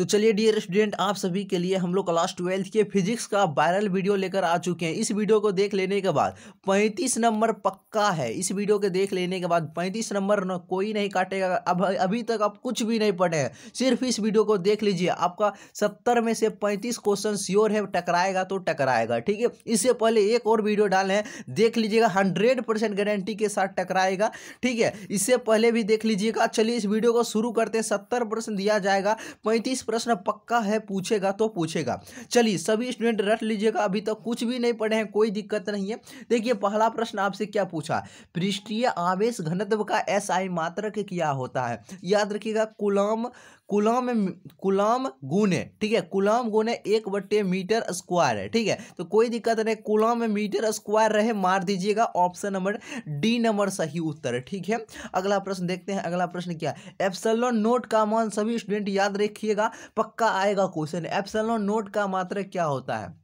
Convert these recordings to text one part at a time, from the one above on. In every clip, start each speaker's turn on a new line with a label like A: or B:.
A: तो चलिए dear student आप सभी के लिए हम लोग क्लास ट्वेल्थ के फिजिक्स का वायरल वीडियो लेकर आ चुके हैं। इस वीडियो को देख लेने के बाद पैंतीस नंबर पक्का है। इस वीडियो के देख लेने के बाद पैंतीस नंबर न कोई नहीं काटेगा। अब, अभी तक आप कुछ भी नहीं पढ़े हैं। सिर्फ़ इस वीडियो को देख लीजिए। आपका सत्तर में से पैंतीस क्वेश्चन श्योर है, टकराएगा तो टकराएगा, ठीक है? इससे पहले एक और वीडियो डाले। हैं देख लीजिएगा हंड्रेड गारंटी के साथ टकराएगा, ठीक है? इससे पहले भी देख लीजिएगा। चलिए, इस वीडियो को शुरू करते हैं। सत्तर दिया जाएगा, पैंतीस प्रश्न पक्का है, पूछेगा तो पूछेगा। चलिए, सभी स्टूडेंट रट लीजिएगा, अभी तक तो कुछ भी नहीं पढ़े हैं, कोई दिक्कत नहीं है। देखिए, पहला प्रश्न आपसे क्या पूछा? पृष्ठीय आवेश घनत्व का एस आई मात्रक क्या होता है? याद रखिएगा कुलाम कुलाम कुलाम गुने, ठीक है? कुलाम गुने एक बट्टे मीटर स्क्वायर है, ठीक है? तो कोई दिक्कत नहीं, कुलाम मीटर स्क्वायर रहे, मार दीजिएगा। ऑप्शन नंबर डी नंबर सही उत्तर है, ठीक है? अगला प्रश्न देखते हैं, अगला प्रश्न क्या एप्सलॉन नोट का मान सभी स्टूडेंट याद रखिएगा, पक्का आएगा क्वेश्चन। एप्सलॉन नोट का मात्र क्या होता है?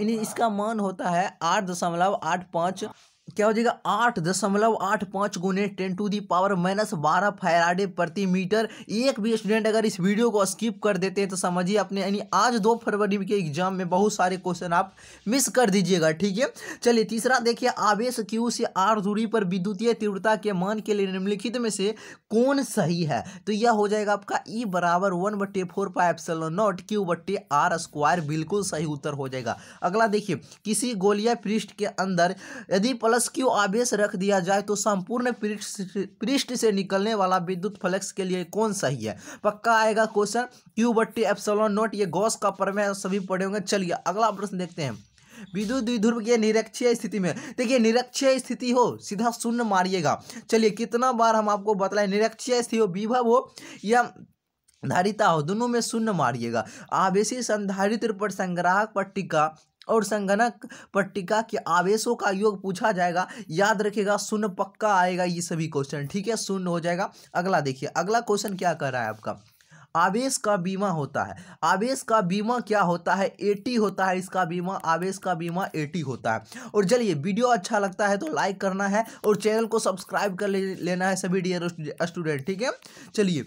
A: इसका मान होता है आठ दशमलव आठ पाँच क्या हो जाएगा? आठ दशमलव आठ पाँच गुने ten to the power minus बारह फैराडे प्रति मीटर। एक भी स्टूडेंट अगर इस वीडियो को स्किप कर देते हैं तो समझिए अपने, यानी आज दो फरवरी के एग्ज़ाम में बहुत सारे क्वेश्चन आप मिस कर दीजिएगा, ठीक है? चलिए, तीसरा देखिए, आवेश क्यू से आर दूरी पर विद्युतीय तीव्रता के मान के लिए निम्नलिखित में से कौन सही है? तो यह हो जाएगा आपका ई e बराबर वन बट्टे four five seven naught Q बट्टे आर स्क्वायर, बिल्कुल सही उत्तर हो जाएगा। अगला देखिए, किसी गोलिया पृष्ठ के अंदर यदि प्लस प्लस क्यू आवेश रख दिया जाए? तो संपूर्ण पृष्ठ से निकलने वाला विद्युत फ्लक्स के लिए कौन सही है? पक्का आएगा क्वेश्चन क्यू बट्टी एप्सोलॉन नोट ये गॉस का प्रमेय सभी पढ़े होंगे। चलिए, अगला प्रश्न देखते हैं। विद्युत द्विध्रुव के निरक्षीय स्थिति में देखिए, निरक्षीय स्थिति हो, सीधा शून्य मारिएगा। चलिए, कितना बार हम आपको बतलाए? निरक्षीय स्थिति हो, विभव हो, या धारिता हो, दोनों में शून्य मारिएगा। आवेशी संधारित्र पर संग्राहक पट्टिका और संगणक पट्टिका के आवेशों का योग पूछा जाएगा। याद रखेगा शून्य पक्का आएगा ये सभी क्वेश्चन ठीक है? शून्य हो जाएगा। अगला देखिए अगला क्वेश्चन क्या कर रहा है आपका? आवेश का बीमा होता है। आवेश का बीमा क्या होता है? एटी होता है इसका बीमा। आवेश का बीमा एटी होता है। और चलिए वीडियो अच्छा लगता है तो लाइक करना है और चैनल को सब्सक्राइब कर ले, लेना है सभी डियर स्टूडेंट ठीक है? चलिए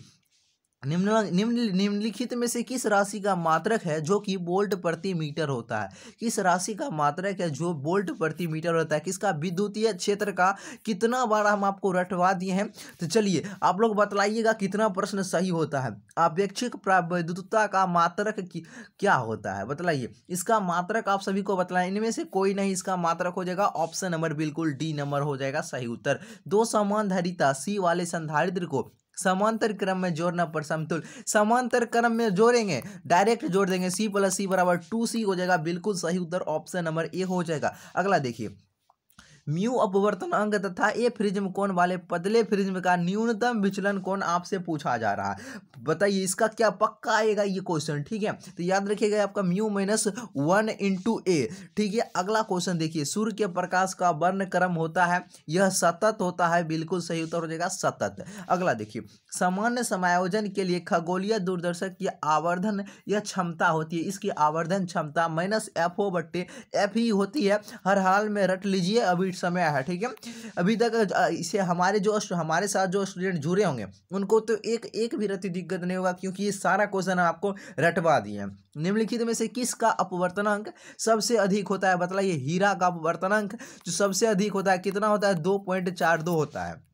A: निम्न निम्न निम्नलिखित में से किस राशि का मात्रक है जो कि बोल्ट प्रति मीटर होता है? किस राशि का मात्रक है जो बोल्ट प्रति मीटर होता है? किसका विद्युतीय क्षेत्र का कितना बार हम आपको रटवा दिए हैं? तो चलिए, आप लोग बतलाइएगा कितना प्रश्न सही होता है। अपेक्षिक विद्युतता का मात्रक क्या होता है? बतलाइए। इसका मात्रक आप सभी को बतलाएँ। इनमें से कोई नहीं इसका मात्रक हो जाएगा। ऑप्शन नंबर बिल्कुल डी नंबर हो जाएगा। सही उत्तर। दो समान धरिता सी वाले संधारित्र को समांतर क्रम में जोड़ना पर समतुल। समांतर क्रम में जोड़ेंगे, डायरेक्ट जोड़ देंगे सी प्लस सी बराबर टू सी हो जाएगा, बिल्कुल सही उत्तर ऑप्शन नंबर ए हो जाएगा। अगला देखिए म्यू अपवर्तन अंग तथा ए फ्रिज्म कोण वाले पतले फ्रिज्म का न्यूनतम विचलन कोण आपसे पूछा जा रहा है? बताइए, इसका क्या पक्का आएगा ये क्वेश्चन ठीक है? तो याद रखिएगा आपका mu minus one into A, ठीक है? अगला क्वेश्चन देखिए, सूर्य के प्रकाश का वर्ण क्रम होता है, यह सतत होता है, बिल्कुल सही उत्तर हो जाएगा सतत। अगला देखिए, सामान्य समायोजन के लिए खगोलीय दूरदर्शक की आवर्धन यह क्षमता होती है, इसकी आवर्धन क्षमता माइनस एफ़ ओ बट्टे एफ़ ही होती है। हर हाल में रट लीजिए, अभी समय है ठीक है? अभी तक इसे हमारे जो हमारे साथ जो स्टूडेंट जुड़े होंगे, उनको तो एक एक भी रति दिक्कत नहीं होगा, क्योंकि ये सारा क्वेश्चन आपको रटवा दिए हैं। निम्नलिखित में से किसका अपवर्तनांक सबसे अधिक होता है? बतलाइए हीरा का अपवर्तनांक जो सबसे अधिक होता है, कितना होता है? दो होता है।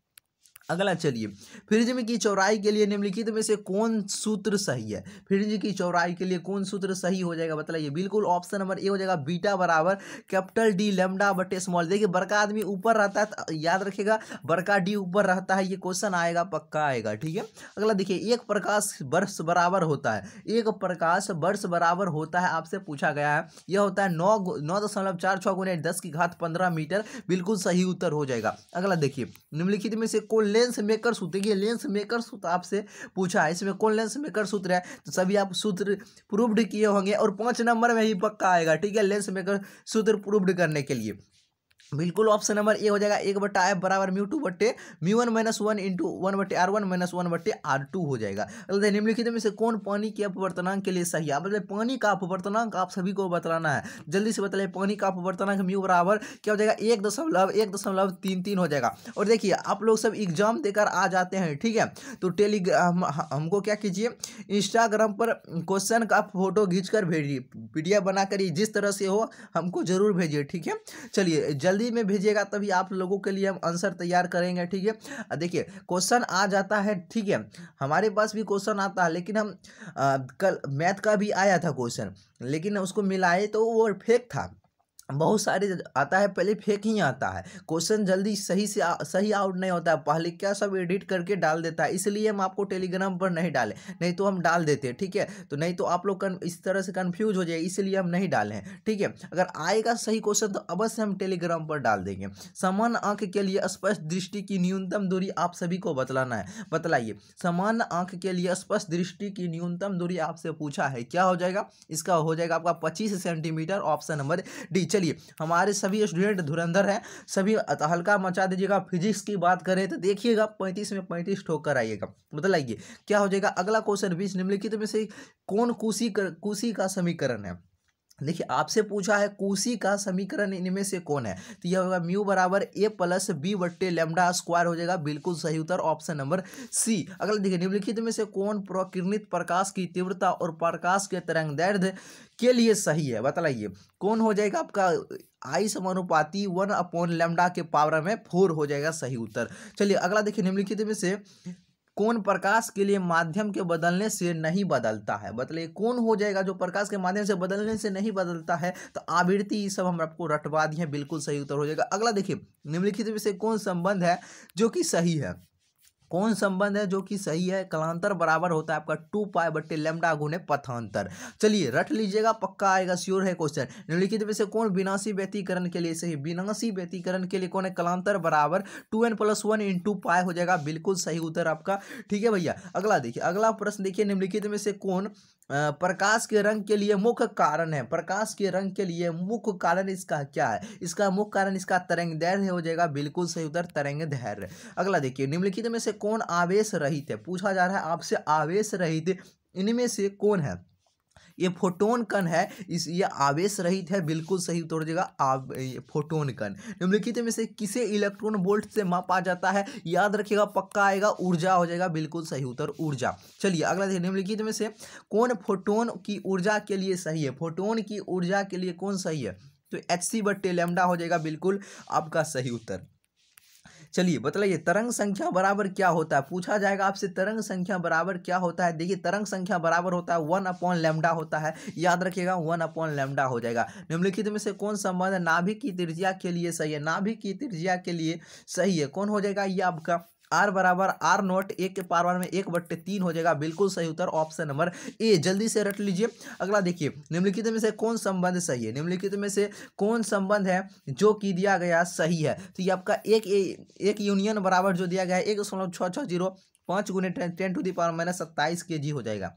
A: अगला चलिए, फ्रिज की चौड़ाई के लिए निम्नलिखित में से कौन सूत्र सही है? फ्रिज की चौड़ाई के लिए कौन सूत्र सही हो जाएगा बताइए? बिल्कुल ऑप्शन नंबर ए हो जाएगा बीटा बराबर कैपिटल डी लेमडा बटे स्मॉल। देखिए, बड़का आदमी ऊपर रहता है तो याद रखेगा बड़का डी ऊपर रहता है, ये क्वेश्चन आएगा, पक्का आएगा, ठीक है? अगला देखिए, एक प्रकाश वर्ष बराबर होता है, एक प्रकाश वर्ष बराबर होता है, आपसे पूछा गया है, यह होता है नौ नौ दशमलव चार छः गुने दस की घात पंद्रह मीटर, बिल्कुल सही उत्तर हो जाएगा। अगला देखिए, निम्नलिखित में से कौन लेंस मेकर सूत्र, देखिए लेंस मेकर सूत्र आपसे पूछा है, इसमें कौन लेंस मेकर सूत्र है? तो सभी आप सूत्र प्रूव्ड किए होंगे और पाँच नंबर में ही पक्का आएगा, ठीक है? लेंस मेकर सूत्र प्रूव्ड करने के लिए। बिल्कुल ऑप्शन नंबर ए हो जाएगा, एक बट्टा एफ़ बराबर म्यू टू बट्टे, mu one minus one into one बट्टे आर वन माइनस वन बट्टे आर टू हो जाएगा। अगर निम्नलिखित में से कौन पानी के अपवर्तनांक के लिए सही है? मतलब पानी का अपवर्तनांक आप सभी को बतलाना है। जल्दी से बताइए, पानी का अपवर्तनांक म्यू बराबर क्या हो जाएगा? एक दशमलव एक दशमलव तीन तीन हो जाएगा। और देखिए, आप लोग सब एग्ज़ाम देकर आ जाते हैं, ठीक है? तो टेलीग्राम हमको क्या कीजिए, इंस्टाग्राम पर क्वेश्चन का फ़ोटो खींच कर भेजिए, पीडीएफ बना करिए जिस तरह से हो, हमको ज़रूर भेजिए, ठीक है? चलिए, जल्दी जल्दी में भेजिएगा तभी आप लोगों के लिए हम आंसर तैयार करेंगे ठीक है? देखिए क्वेश्चन आ जाता है ठीक है? हमारे पास भी क्वेश्चन आता है लेकिन हम आ, कल मैथ का भी आया था क्वेश्चन लेकिन उसको मिलाए तो वो फेक था। बहुत सारे आता है पहले फेक ही आता है। क्वेश्चन जल्दी सही से आ, सही आउट नहीं होता। है पहले क्या सब एडिट करके डाल देता है? इसलिए हम आपको टेलीग्राम पर नहीं डालें। नहीं तो हम डाल देते हैं ठीक है? तो नहीं तो आप लोग इस तरह से कन्फ्यूज़ हो जाए इसलिए हम नहीं डाले हैं ठीक है? अगर आएगा सही क्वेश्चन तो अवश्य हम टेलीग्राम पर डाल देंगे। समान आँख के लिए स्पष्ट दृष्टि की न्यूनतम दूरी आप सभी को बतलाना है। बतलाइए। समान आँख के लिए स्पष्ट दृष्टि की न्यूनतम दूरी आपसे पूछा है क्या हो जाएगा? इसका हो जाएगा आपका पच्चीस सेंटीमीटर ऑप्शन नंबर डी चलिए, हमारे सभी स्टूडेंट धुरंधर हैं, सभी हल्का मचा दीजिएगा। फिजिक्स की बात करें तो देखिएगा, पैंतीस में पैंतीस ठोक कर आइएगा। बताइए क्या हो जाएगा? अगला क्वेश्चन बीस निम्नलिखित में से कौन कुशी कर कुशी का समीकरण है? देखिए, आपसे पूछा है कुशी का समीकरण इनमें से कौन है? तो यह होगा म्यू बराबर ए प्लस बी बट्टे लेमडा स्क्वायर हो जाएगा। बिल्कुल सही उत्तर, ऑप्शन नंबर सी। अगला देखिए, निम्नलिखित में से कौन प्रकिरणित प्रकाश की तीव्रता और प्रकाश के तरंग दैर्ध्य के लिए सही है? बताइए, कौन हो जाएगा आपका आई समानुपाती वन अपॉन लेमडा के पावर में फोर हो जाएगा सही उत्तर। चलिए, अगला देखिए, निम्नलिखित में से कौन प्रकाश के लिए माध्यम के बदलने से नहीं बदलता है? बदले कौन हो जाएगा जो प्रकाश के माध्यम से बदलने से नहीं बदलता है? तो आवृत्ति सब हम आपको रटवा दिए बिल्कुल सही उत्तर हो जाएगा। अगला देखिए, निम्नलिखित में से कौन संबंध है जो कि सही है? कौन संबंध है जो कि सही है? कलांतर बराबर होता है आपका टू पाए बट्टे लेमडा गुने पथांतर। चलिए, रट लीजिएगा, पक्का आएगा श्योर है क्वेश्चन निम्नलिखित में से कौन विनाशी व्यतीकरण के लिए सही? विनाशी व्यतीकरण के लिए कौन है? कलांतर बराबर। Two N plus one into pi हो जाएगा, बिल्कुल सही उत्तर आपका। ठीक है भैया, अगला देखिए, अगला प्रश्न देखिए, निम्नलिखित में से कौन प्रकाश के रंग के लिए मुख्य कारण है। प्रकाश के रंग के लिए मुख्य कारण इसका क्या है? इसका मुख्य कारण इसका तरंग धैर्य हो जाएगा। बिल्कुल सही उत्तर तरंग धैर्य अगला देखिए, निम्नलिखित में से कौन आवेश रहित है? पूछा जा रहा है आपसे, आवेश रहित। इनमें से कौन है? ये फोटोन कण है, इस, ये आवेश रहित है, बिल्कुल सही उत्तर आव फोटोन कण। निम्नलिखित में से किसे इलेक्ट्रॉन वोल्ट से मापा जाता है? याद रखिएगा, पक्का आएगा, ऊर्जा हो जाएगा, बिल्कुल सही उत्तर, ऊर्जा। चलिए, अगला देखिए, निम्नलिखित में से कौन फोटोन की ऊर्जा के लिए सही है? फोटोन की ऊर्जा के लिए कौन सही है? तो एच सी बट्टे लेमडा हो जाएगा, बिल्कुल आपका सही उत्तर। चलिए बतलाइए तरंग संख्या बराबर क्या होता है? पूछा जाएगा आपसे, तरंग संख्या बराबर क्या होता है? देखिए, तरंग संख्या बराबर होता है, वन अपॉन लेमडा होता है। याद रखिएगा, वन अपॉन लेमडा हो जाएगा। निम्नलिखित में से कौन संबंध नाभिक की त्रिज्या के लिए सही है नाभिक की त्रिज्या के लिए सही है। कौन हो जाएगा? ये आपका आर बराबर आर नॉट एक के पार में एक बट्टे तीन हो जाएगा। बिल्कुल सही उत्तर ऑप्शन नंबर ए। जल्दी से रट लीजिए। अगला देखिए निम्नलिखित में से कौन संबंध सही है? निम्नलिखित में से कौन संबंध है जो कि दिया गया सही है? तो ये आपका एक ए, एक यूनियन बराबर जो दिया गया है एक दशमलव छः छः ज़ीरो पाँच गुने ten to the power minus सत्ताईस के जी हो जाएगा।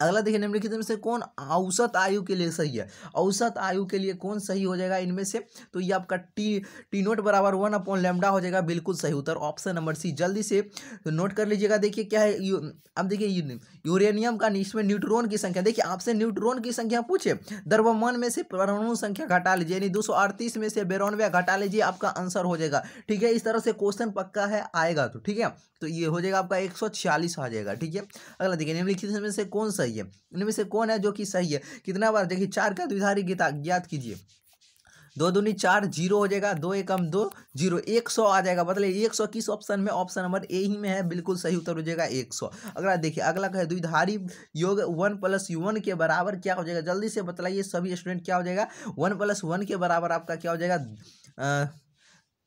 A: अगला देखिए निम्नलिखित में से कौन औसत आयु के लिए सही है? औसत आयु के लिए कौन सही हो जाएगा इनमें से? तो ये आपका टी टी नोट बराबर वन अपॉन लेमडा हो जाएगा बिल्कुल सही उत्तर। ऑप्शन नंबर सी जल्दी से नोट कर लीजिएगा। देखिए क्या है यू, अब देखिए यू, यूरेनियम का इसमें न्यूट्रॉन की संख्या। देखिए आपसे न्यूट्रॉन की संख्या पूछे द्रव्यमान में से परमाणु संख्या घटा लीजिए यानी दो सौ अड़तीस में से बेरोनवे घटा लीजिए आपका आंसर हो जाएगा। ठीक है इस तरह से क्वेश्चन पक्का है आएगा तो। ठीक है तो ये हो जाएगा आपका एक सौ छियालीस आ जाएगा। ठीक है अगला देखिए निम्नलिखित में से कौन सा सही है। इनमें से कौन है जो कि सही है? कितना बार? देखिए, चार का द्विधारी गीता, ज्ञात कीजिए। दो दूनी चार, ज़ीरो हो जाएगा, दो एकम दो, ज़ीरो, एक सौ आ जाएगा। मतलब एक सौ किस ऑप्शन में? ऑप्शन नंबर ए ही में है। बिल्कुल सही उत्तर हो जाएगा एक सौ। अगला देखिए, अगला कहे, द्विधारी योग वन प्लस वन के बराबर क्या हो जाएगा? जल्दी से बताइए सभी स्टूडेंट क्या हो जाएगा? वन प्लस वन के बराबर आपका क्या हो जाएगा?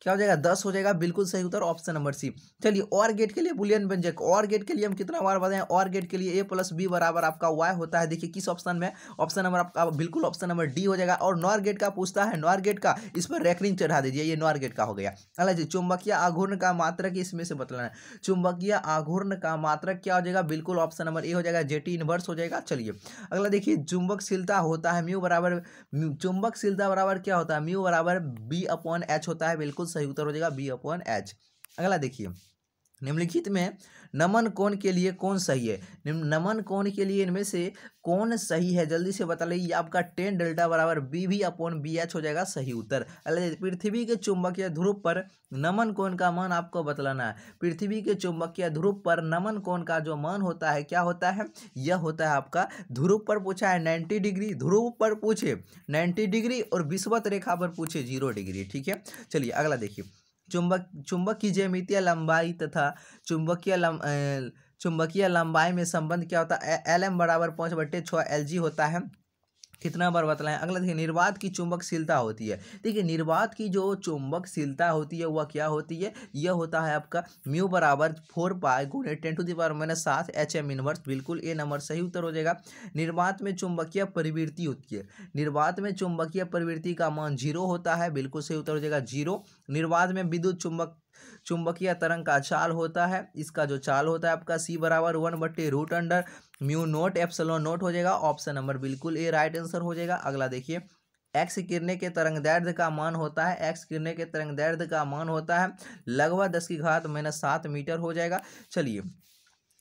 A: क्या हो जाएगा? दस हो जाएगा, बिल्कुल सही उत्तर ऑप्शन नंबर सी चलिए और गेट के लिए बुलियन व्यंजक और गेट के लिए हम कितना बार बताएँ और गेट के लिए ए प्लस बी बराबर आपका वाई होता है। देखिए, किस ऑप्शन में? ऑप्शन नंबर आपका, बिल्कुल ऑप्शन नंबर डी हो जाएगा। और नॉर गेट का पूछता है नॉर गेट का, इस पर रेकरिंग चढ़ा दीजिए। ये नॉर गेट का हो गया। अला जी चुंबकीय आघूर्ण का मात्रक इसमें से बतलाना है। चुंबकीय आघूर्ण का मात्रक क्या हो जाएगा? बिल्कुल ऑप्शन नंबर ए हो जाएगा। जेटी इनवर्स हो जाएगा। चलिए, अगला देखिए, चुंबकशीलता होता है म्यू बराबर चुंबकशीलता बराबर क्या होता है? म्यू बराबर बी अपॉन एच होता है। बिल्कुल सही उत्तर हो जाएगा बी अपॉन एच अगला देखिए। निम्नलिखित में नमन कोण के लिए कौन सही है? नमन कोण के लिए इनमें से कौन सही है? जल्दी से बता लीजिए, आपका टेन डेल्टा बराबर B V upon B H हो जाएगा सही उत्तर। अगले, पृथ्वी के चुंबकीय ध्रुव पर नमन कोण का मान आपको बतलाना है? पृथ्वी के चुंबकीय ध्रुव पर नमन कोण का जो मान होता है, क्या होता है? यह होता है आपका ध्रुव पर पूछा है नाइन्टी डिग्री ध्रुव पर पूछे नाइन्टी डिग्री और विश्वत रेखा पर पूछे ज़ीरो डिग्री ठीक है? चलिए, अगला देखिए। चुंबक चुंबक की ज्यामितीय लंबाई तथा चुंबकीय चुंबकीय लंबाई में संबंध क्या होता है? एल एम बराबर पाँच बट्टे छः एल जी होता है। कितना बार बतलाएँ? अगला देखिए, निर्वात की चुंबकशीलता होती है। देखिए, निर्वात की जो चुंबकशीलता होती है, वह क्या होती है? यह होता है आपका म्यू बराबर फोर पाई गुणे ten to the power minus सात एच एम इनवर्स। बिल्कुल ए नंबर सही उत्तर हो जाएगा। निर्वात में चुंबकीय प्रवृत्ति होती है। निर्वात में चुंबकीय प्रवृत्ति का मान ज़ीरो होता है। बिल्कुल सही उत्तर हो जाएगा ज़ीरो। निर्वात में विद्युत चुंबक चुंबकीय तरंग का चाल होता है। इसका जो चाल होता है आपका सी बराबर वन बट्टे root under mu naught epsilon naught हो जाएगा। ऑप्शन नंबर बिल्कुल ए राइट आंसर हो जाएगा। अगला देखिए। एक्स किरने के तरंग दैर्ध्य का मान होता है। एक्स किरने के तरंग दैर्ध्य का मान होता है। लगभग दस की घात माइनस सात मीटर हो जाएगा। चलिए।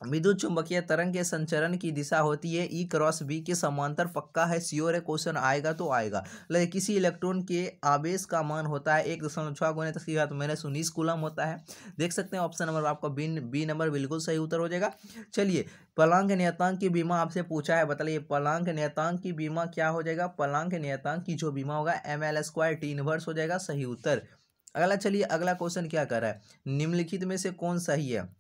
A: विद्युत चुंबकीय तरंग के संचरण की दिशा होती है। ई क्रॉस बी के समांतर पक्का है। सियोर है क्वेश्चन आएगा तो आएगा। लेकिन किसी इलेक्ट्रॉन के आवेश का मान होता है एक दशमलव छः गुने तक घात माइनस उन्नीस कुलम होता है। देख सकते हैं ऑप्शन नंबर आपका बी बी नंबर बिल्कुल सही उत्तर हो जाएगा। चलिए, पलांग नियतांक की बीमा आपसे पूछा है, बताइए, पलांग नियतांक की बीमा क्या हो जाएगा? पलांग नियतांक की जो बीमा होगा M L square T inverse हो जाएगा, सही उत्तर। अगला, चलिए, अगला क्वेश्चन क्या कर रहा है? निम्नलिखित में से कौन सही है?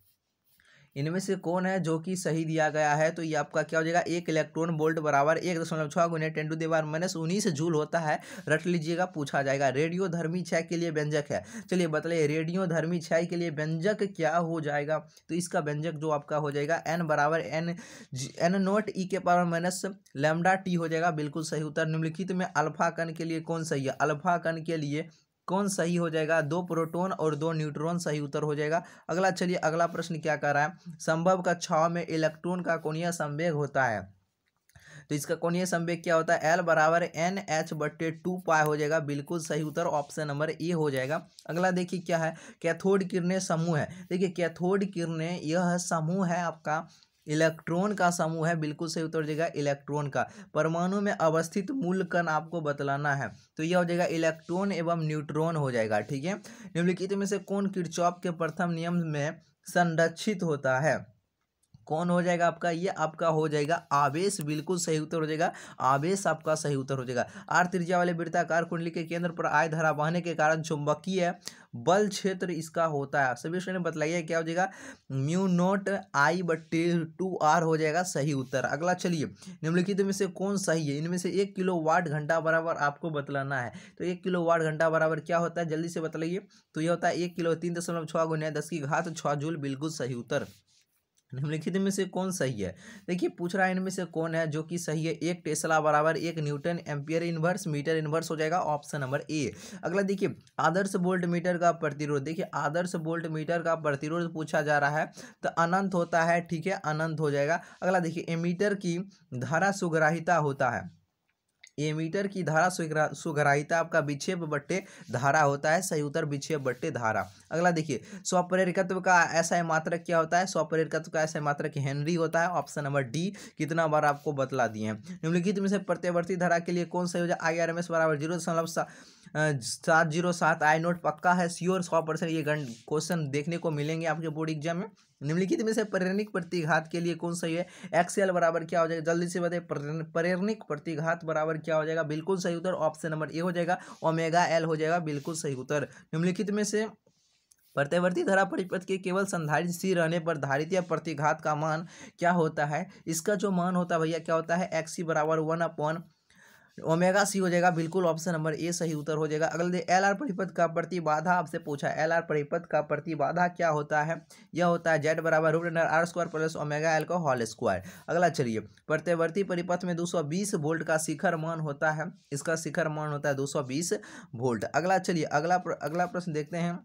A: इनमें से कौन है जो कि सही दिया गया है? तो ये आपका क्या हो जाएगा? एक इलेक्ट्रॉन बोल्ट बराबर एक दशमलव छः गुने ten to the power minus उन्नीस जूल होता है। रट लीजिएगा, पूछा जाएगा। रेडियो धर्मी क्षय के लिए व्यंजक है। चलिए बताइए, रेडियो धर्मी क्षय के लिए व्यंजक क्या हो जाएगा? तो इसका व्यंजक जो आपका हो जाएगा एन बराबर एन एन नोट ई के पावर माइनस लेमडा टी हो जाएगा। बिल्कुल सही उत्तर। निम्नलिखित में अल्फ़ा कन के लिए कौन सही है? अल्फ़ा कन के लिए कौन सही हो जाएगा? दो प्रोटोन और दो न्यूट्रॉन सही उत्तर हो जाएगा। अगला, चलिए अगला प्रश्न क्या कर रहा है? संभव का छाव में इलेक्ट्रॉन का कोणीय संवेग होता है। तो इसका कोणीय संवेग क्या होता है? एल बराबर एन एच बट्टे टू पाए हो जाएगा। बिल्कुल सही उत्तर ऑप्शन नंबर ए हो जाएगा। अगला देखिए क्या है? कैथोड किरणें समूह है। देखिए, कैथोड किरणें, यह समूह है आपका इलेक्ट्रॉन का समूह है, बिल्कुल सही उत्तर हो जाएगा इलेक्ट्रॉन का। परमाणु में अवस्थित मूल कण आपको बतलाना है तो यह हो जाएगा इलेक्ट्रॉन एवं न्यूट्रॉन हो जाएगा, ठीक है? निम्नलिखित में से कौन किरचॉप के प्रथम नियम में संरक्षित होता है? कौन हो जाएगा आपका? ये आपका हो जाएगा आवेश, बिल्कुल सही उत्तर हो जाएगा। आवेश आपका सही उत्तर हो जाएगा। आर त्रिज्या वाले वृत्ताकार कुंडली के केंद्र पर आय धारा बहने के कारण चुंबकीय बल क्षेत्र इसका होता है। सभी स्टूडेंट बतलाइए क्या हो जाएगा? म्यू नोट आई बटे टू आर हो जाएगा सही उत्तर। अगला चलिए, निम्नलिखित में से कौन सही है? इनमें से एक किलो वाट घंटा बराबर आपको बतलाना है। तो एक किलो वाट घंटा बराबर क्या होता है? जल्दी से बतलाइए। तो यह होता है एक किलो तीन दशमलव छः गुना दस की घात छः जूल, बिल्कुल सही उत्तर। निम्नलिखित में से कौन सही है? देखिए, पूछ रहा है इनमें से कौन है जो कि सही है? एक टेस्ला बराबर एक newton ampere inverse, metre inverse हो जाएगा ऑप्शन नंबर ए। अगला देखिए, आदर्श बोल्ट मीटर का प्रतिरोध। देखिए, आदर्श बोल्ट मीटर का प्रतिरोध पूछा जा रहा है तो अनंत होता है, ठीक है, अनंत हो जाएगा। अगला देखिए, एमीटर की धारा सुग्राहिता होता है। एमीटर की धारा सुघराइता आपका विक्षेप बट्टे धारा होता है सही उत्तर विक्षेप बट्टे धारा। अगला देखिए, स्वप्रेरकत्व का ऐसा मात्रक क्या होता है? स्वप्रेरकत्व का ऐसा मात्रक हेनरी होता है, ऑप्शन नंबर डी, कितना बार आपको बतला दिए हैं। निम्नलिखित में से प्रत्यवर्ती धारा के लिए कौन सा जाए? आई आर एम एस बराबर ज़ीरो दशमलव सात ज़ीरो सात, आई नोट पक्का है श्योर सौ परसेंट ये क्वेश्चन देखने को मिलेंगे आपके बोर्ड एग्ज़ाम में। निम्नलिखित में से प्रेरणिक प्रतिघात के लिए कौन सही है? एक्सएल बराबर क्या हो जाएगा? जल्दी से बताइए प्रेरणिक प्रतिघात बराबर क्या हो जाएगा? बिल्कुल सही उत्तर ऑप्शन नंबर ए हो जाएगा ओमेगा एल हो जाएगा, बिल्कुल सही उत्तर। निम्नलिखित में से प्रत्यवर्ती धरा परिपथ के केवल संधारित सी रहने पर धारित या प्रतिघात का मान क्या होता है? इसका जो मान होता है भैया, क्या होता है? एक्सी बराबर वन अपॉन ओमेगा सी हो जाएगा, बिल्कुल ऑप्शन नंबर ए सही उत्तर हो जाएगा। अगले एल आर परिपथ का प्रतिबाधा, आपसे पूछा एल आर परिपथ का प्रतिबाधा क्या होता है? यह होता है जेड बराबर root under R square plus omega L का हॉल स्क्वायर। अगला चलिए प्रत्यवर्ती परिपथ में 220 वोल्ट का शिखर मान होता है, इसका शिखर मान होता है 220 वोल्ट। अगला चलिए, अगला अगला प्रश्न देखते हैं।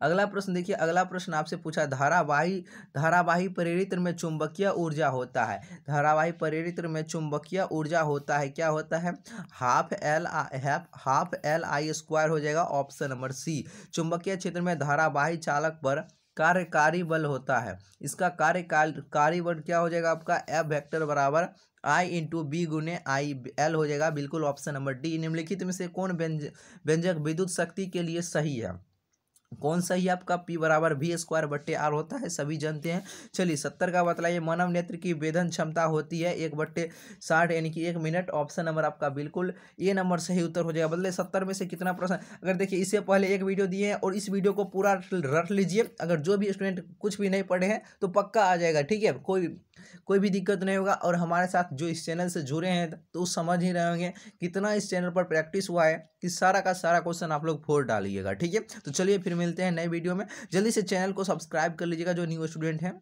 A: अगला प्रश्न देखिए, अगला प्रश्न आपसे पूछा, धारावाही धारावाही प्रेरित में चुंबकीय ऊर्जा होता है। धारावाही प्रेरित में चुंबकीय ऊर्जा होता है, क्या होता है? Half L half half L I square हो जाएगा ऑप्शन नंबर सी चुंबकीय क्षेत्र में धारावाही चालक पर कार्यकारी बल होता है। इसका कार्यकारी बल क्या हो जाएगा आपका? एफ़ वेक्टर बराबर आई इंटू बी गुने आई एल हो जाएगा, बिल्कुल ऑप्शन नंबर डी निम्नलिखित में से कौन व्यंजक विद्युत शक्ति के लिए सही है? कौन सा ही आपका पी बराबर भी स्क्वायर बट्टे आर होता है, सभी जानते हैं। चलिए, सत्तर का बताइए मानव नेत्र की वेदन क्षमता होती है एक बट्टे साठ, यानी कि एक मिनट। ऑप्शन नंबर आपका बिल्कुल ये नंबर सही उत्तर हो जाएगा। बदले सत्तर में से कितना प्रश्न अगर देखिए, इससे पहले एक वीडियो दिए हैं और इस वीडियो को पूरा रख लीजिए। अगर जो भी स्टूडेंट कुछ भी नहीं पढ़े हैं तो पक्का आ जाएगा, ठीक है? कोई कोई भी दिक्कत नहीं होगा। और हमारे साथ जो इस चैनल से जुड़े हैं तो समझ ही रहे होंगे कितना इस चैनल पर प्रैक्टिस हुआ है। कि सारा का सारा क्वेश्चन आप लोग फोर डालिएगा, ठीक है? तो चलिए फिर मिलते हैं नए वीडियो में। जल्दी से चैनल को सब्सक्राइब कर लीजिएगा, जो न्यू स्टूडेंट हैं।